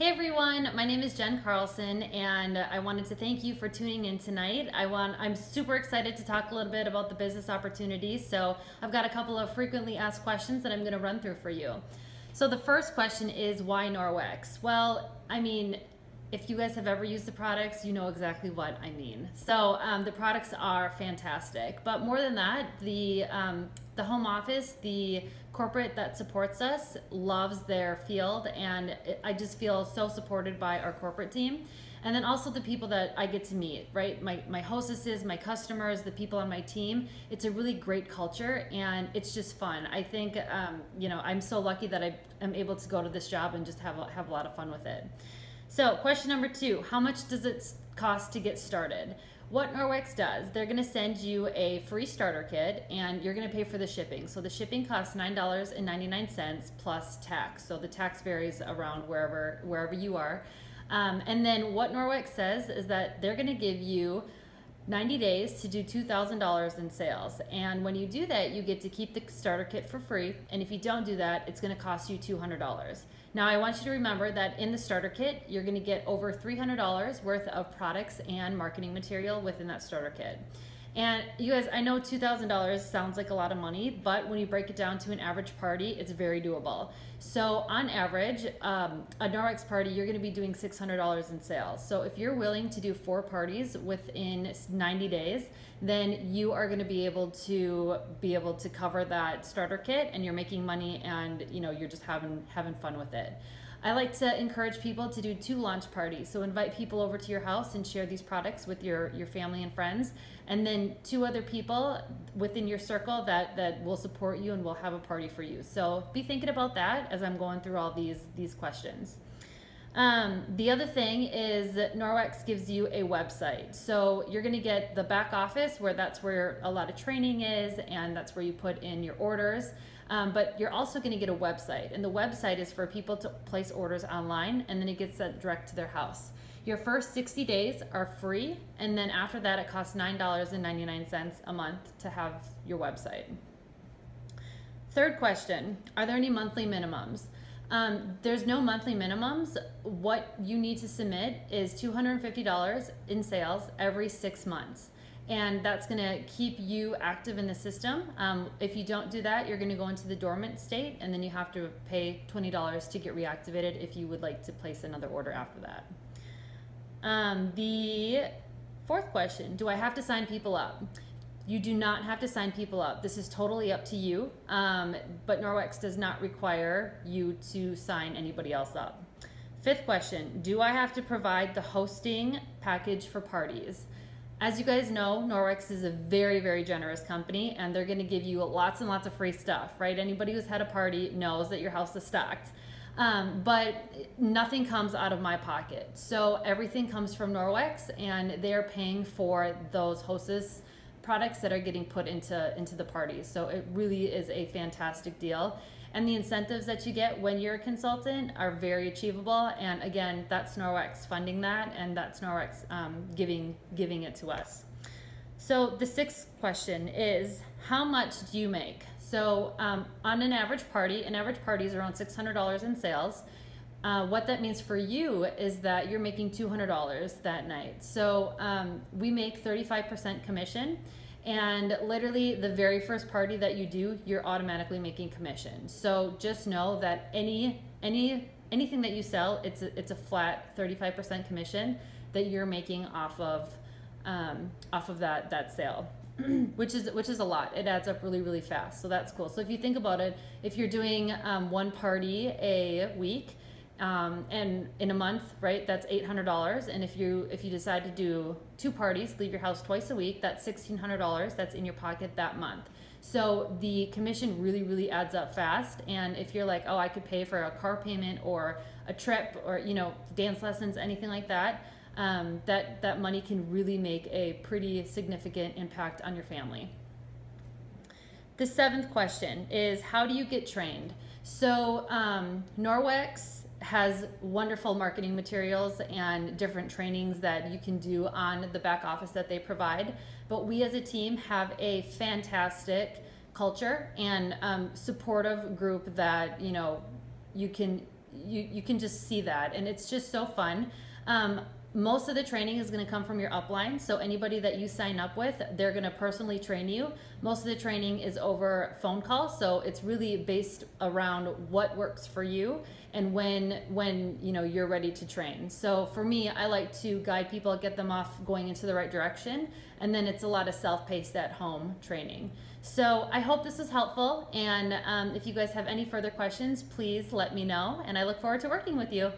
Hey everyone, my name is Jen Carlson and I wanted to thank you for tuning in tonight. I want I'm super excited to talk a little bit about the business opportunities. So, I've got a couple of frequently asked questions that I'm going to run through for you. So, the first question is why Norwex? Well, I mean, if you guys have ever used the products, you know exactly what I mean. So um, the products are fantastic, but more than that, the um, the home office, the corporate that supports us loves their field and I just feel so supported by our corporate team. And then also the people that I get to meet, right? My, my hostesses, my customers, the people on my team. It's a really great culture and it's just fun. I think, um, you know, I'm so lucky that I am able to go to this job and just have, have a lot of fun with it. So question number two, how much does it cost to get started? What Norwex does, they're gonna send you a free starter kit and you're gonna pay for the shipping. So the shipping costs $9.99 plus tax. So the tax varies around wherever, wherever you are. Um, and then what Norwex says is that they're gonna give you 90 days to do $2,000 in sales. And when you do that, you get to keep the starter kit for free. And if you don't do that, it's gonna cost you $200. Now I want you to remember that in the starter kit, you're gonna get over $300 worth of products and marketing material within that starter kit. And you guys, I know $2,000 sounds like a lot of money, but when you break it down to an average party, it's very doable. So on average, um, a Norwex party, you're gonna be doing $600 in sales. So if you're willing to do four parties within 90 days, then you are gonna be able to be able to cover that starter kit and you're making money and you know, you're just having, having fun with it. I like to encourage people to do two launch parties. So invite people over to your house and share these products with your, your family and friends. And then two other people within your circle that, that will support you and will have a party for you. So be thinking about that as I'm going through all these, these questions. Um, the other thing is Norwex gives you a website. So you're going to get the back office where that's where a lot of training is and that's where you put in your orders. Um, but you're also going to get a website, and the website is for people to place orders online, and then it gets sent direct to their house. Your first 60 days are free, and then after that, it costs $9.99 a month to have your website. Third question Are there any monthly minimums? Um, there's no monthly minimums. What you need to submit is $250 in sales every six months and that's going to keep you active in the system. Um, if you don't do that, you're going to go into the dormant state, and then you have to pay $20 to get reactivated if you would like to place another order after that. Um, the fourth question, do I have to sign people up? You do not have to sign people up. This is totally up to you, um, but Norwex does not require you to sign anybody else up. Fifth question, do I have to provide the hosting package for parties? As you guys know, Norwex is a very, very generous company and they're gonna give you lots and lots of free stuff, right? Anybody who's had a party knows that your house is stocked. Um, but nothing comes out of my pocket. So everything comes from Norwex and they're paying for those hostess products that are getting put into, into the parties. So it really is a fantastic deal. And the incentives that you get when you're a consultant are very achievable. And again, that's Norwex funding that, and that's Norwex um, giving giving it to us. So the sixth question is, how much do you make? So um, on an average party, an average party is around $600 in sales. Uh, what that means for you is that you're making $200 that night. So um, we make 35% commission. And literally, the very first party that you do, you're automatically making commission. So just know that any any anything that you sell, it's a, it's a flat 35% commission that you're making off of um, off of that that sale. which is which is a lot. It adds up really really fast. So that's cool. So if you think about it, if you're doing um, one party a week, um, and in a month, right, that's eight hundred dollars. And if you if you decide to do two parties, leave your house twice a week, that's sixteen hundred dollars. That's in your pocket that month. So the commission really really adds up fast. And if you're like, oh, I could pay for a car payment or a trip or you know dance lessons, anything like that, um, that that money can really make a pretty significant impact on your family. The seventh question is, how do you get trained? So um, Norwex has wonderful marketing materials and different trainings that you can do on the back office that they provide. But we as a team have a fantastic culture and um, supportive group that, you know, you can you, you can just see that and it's just so fun. Um, most of the training is going to come from your upline. So anybody that you sign up with, they're going to personally train you. Most of the training is over phone call, so it's really based around what works for you and when when you know you're ready to train. So for me, I like to guide people, get them off going into the right direction, and then it's a lot of self-paced at home training. So I hope this was helpful, and um, if you guys have any further questions, please let me know, and I look forward to working with you.